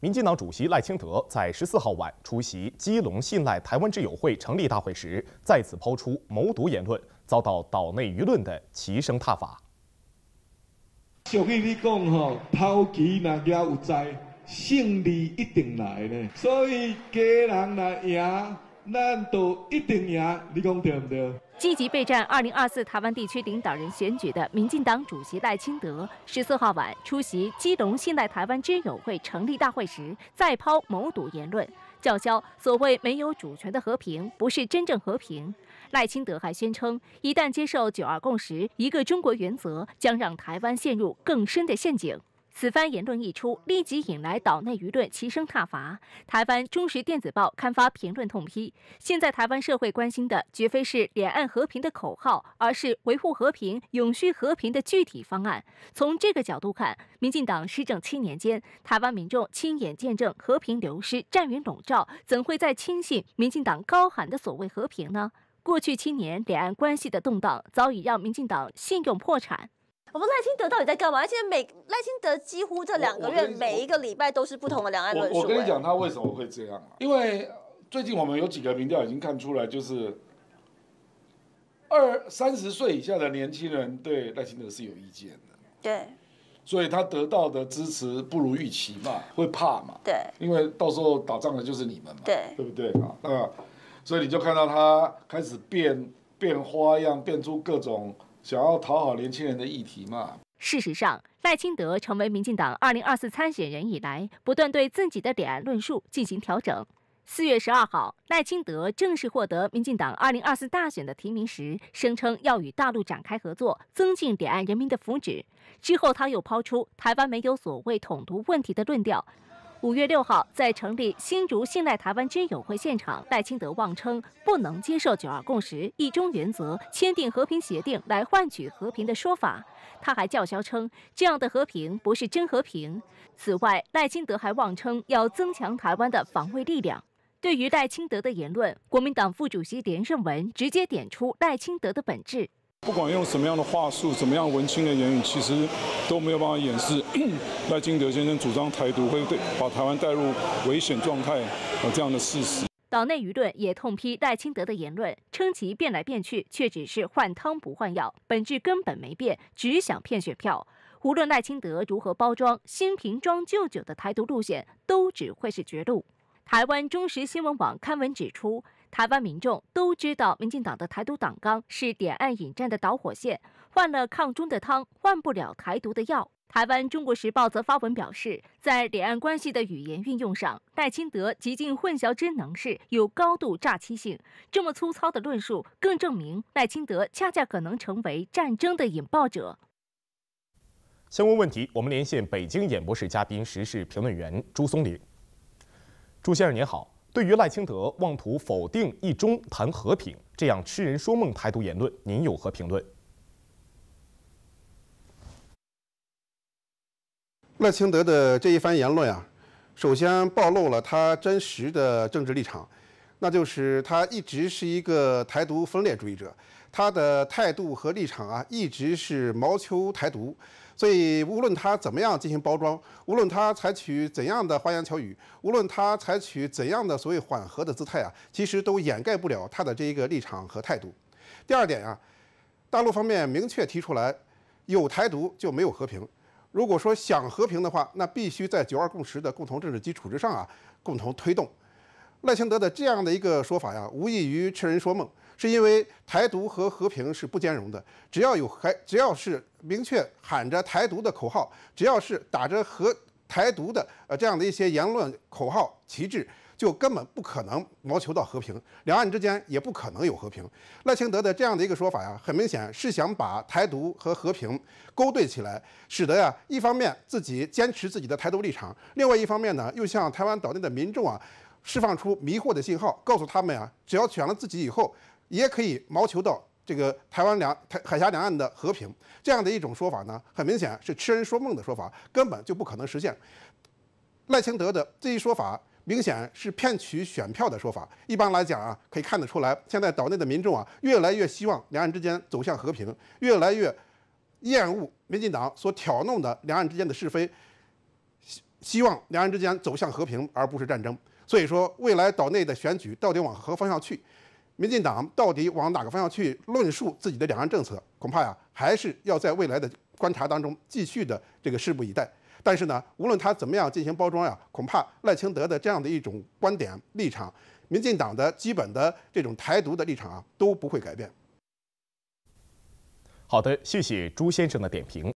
民进党主席赖清德在十四号晚出席基隆信赖台湾之友会成立大会时，再次抛出谋独言论，遭到岛内舆论的齐声挞伐。俗语你讲吼，抛棋那家有灾，胜利一定来呢。所以家人来赢，咱都一定赢。你讲对不对？积极备战二零二四台湾地区领导人选举的民进党主席赖清德，十四号晚出席基隆信赖台湾之友会成立大会时，再抛谋独言论，叫嚣所谓没有主权的和平不是真正和平。赖清德还宣称，一旦接受九二共识、一个中国原则，将让台湾陷入更深的陷阱。此番言论一出，立即引来岛内舆论齐声挞伐。台湾中时电子报刊发评论痛批：现在台湾社会关心的绝非是两岸和平的口号，而是维护和平、永续和平的具体方案。从这个角度看，民进党施政七年间，台湾民众亲眼见证和平流失、战云笼罩，怎会再轻信民进党高喊的所谓和平呢？过去七年两岸关系的动荡，早已让民进党信用破产。我们赖清德到底在干嘛？而且每赖清德几乎这两个月每一个礼拜都是不同的两岸论述。我跟你讲，他为什么会这样啊？因为最近我们有几个民调已经看出来，就是二三十岁以下的年轻人对赖清德是有意见的。对。所以他得到的支持不如预期嘛，会怕嘛？对。因为到时候打仗的就是你们嘛。对。对不对啊？那所以你就看到他开始变变花样，变出各种。想要讨好年轻人的议题嘛？事实上，赖清德成为民进党二零二四参选人以来，不断对自己的两岸论述进行调整。四月十二号，赖清德正式获得民进党二零二四大选的提名时，声称要与大陆展开合作，增进两岸人民的福祉。之后，他又抛出台湾没有所谓统独问题的论调。五月六号，在成立新竹信赖台湾之友会现场，赖清德妄称不能接受九二共识、一中原则、签订和平协定来换取和平的说法。他还叫嚣称，这样的和平不是真和平。此外，赖清德还妄称要增强台湾的防卫力量。对于赖清德的言论，国民党副主席连胜文直接点出赖清德的本质。不管用什么样的话术、怎么样文青的言语，其实都没有办法掩饰 赖清德先生主张台独会对把台湾带入危险状态呃这样的事实。岛内舆论也痛批赖清德的言论，称其变来变去，却只是换汤不换药，本质根本没变，只想骗选票。无论赖清德如何包装新瓶装旧酒的台独路线，都只会是绝路。台湾中时新闻网刊文指出。台湾民众都知道，民进党的台独党纲是点岸引战的导火线，换了抗中的汤，换不了台独的药。台湾《中国时报》则发文表示，在两岸关系的语言运用上，赖清德极尽混淆之能事，有高度诈欺性。这么粗糙的论述，更证明赖清德恰恰可能成为战争的引爆者。相关问题，我们连线北京演播室嘉宾、时事评论员朱松林。朱先生您好。对于赖清德妄图否定一中谈和平这样痴人说梦台独言论，您有何评论？赖清德的这一番言论啊，首先暴露了他真实的政治立场，那就是他一直是一个台独分裂主义者，他的态度和立场啊，一直是谋求台独。所以，无论他怎么样进行包装，无论他采取怎样的花言巧语，无论他采取怎样的所谓缓和的姿态啊，其实都掩盖不了他的这一个立场和态度。第二点啊，大陆方面明确提出来，有台独就没有和平。如果说想和平的话，那必须在九二共识的共同政治基础之上啊，共同推动。赖清德的这样的一个说法呀，无异于痴人说梦。是因为台独和和平是不兼容的，只要有还只要是明确喊着台独的口号，只要是打着和台独的呃这样的一些言论口号旗帜，就根本不可能谋求到和平，两岸之间也不可能有和平。赖清德的这样的一个说法呀，很明显是想把台独和和平勾兑起来，使得呀一方面自己坚持自己的台独立场，另外一方面呢又向台湾岛内的民众啊释放出迷惑的信号，告诉他们啊，只要选了自己以后。也可以谋求到这个台湾两台海峡两岸的和平，这样的一种说法呢，很明显是痴人说梦的说法，根本就不可能实现。赖清德的这一说法，明显是骗取选票的说法。一般来讲啊，可以看得出来，现在岛内的民众啊，越来越希望两岸之间走向和平，越来越厌恶民进党所挑弄的两岸之间的是非，希希望两岸之间走向和平，而不是战争。所以说，未来岛内的选举到底往何方向去？民进党到底往哪个方向去论述自己的两岸政策？恐怕呀，还是要在未来的观察当中继续的这个拭目以待。但是呢，无论他怎么样进行包装呀，恐怕赖清德的这样的一种观点立场，民进党的基本的这种台独的立场啊，都不会改变。好的，谢谢朱先生的点评。